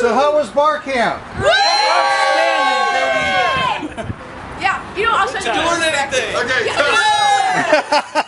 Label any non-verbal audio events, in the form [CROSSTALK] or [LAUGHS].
So how was bar camp? Yeah, you know, I'll send you. Doing anything. Okay. [LAUGHS]